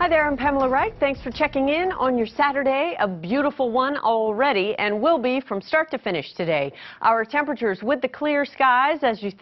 Hi there, I'm Pamela Wright. Thanks for checking in on your Saturday. A beautiful one already and will be from start to finish today. Our temperatures with the clear skies, as you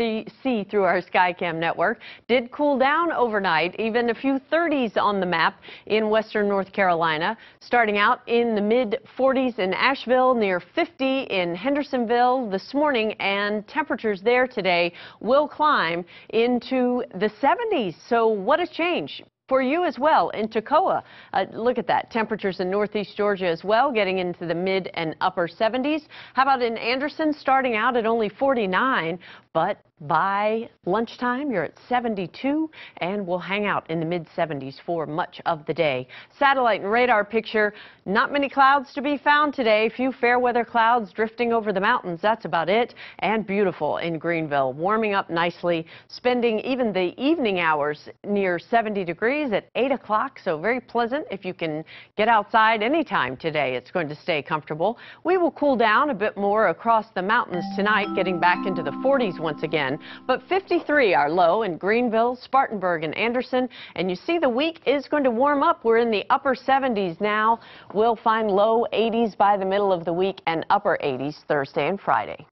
see through our Skycam network, did cool down overnight, even a few 30s on the map in western North Carolina. Starting out in the mid 40s in Asheville, near 50 in Hendersonville this morning, and temperatures there today will climb into the 70s. So what a change for you as well in Toccoa. Uh, look at that. Temperatures in northeast Georgia as well, getting into the mid and upper 70s. How about in Anderson, starting out at only 49, but by lunchtime, you're at 72, and we'll hang out in the mid 70s for much of the day. Satellite and radar picture, not many clouds to be found today. A Few fair weather clouds drifting over the mountains. That's about it. And beautiful in Greenville, warming up nicely, spending even the evening hours near 70 degrees at 8 o'clock. So very pleasant if you can get outside anytime today. It's going to stay comfortable. We will cool down a bit more across the mountains tonight, getting back into the 40s once again. But 53 are low in Greenville, Spartanburg, and Anderson. And you see the week is going to warm up. We're in the upper 70s now. We'll find low 80s by the middle of the week and upper 80s Thursday and Friday.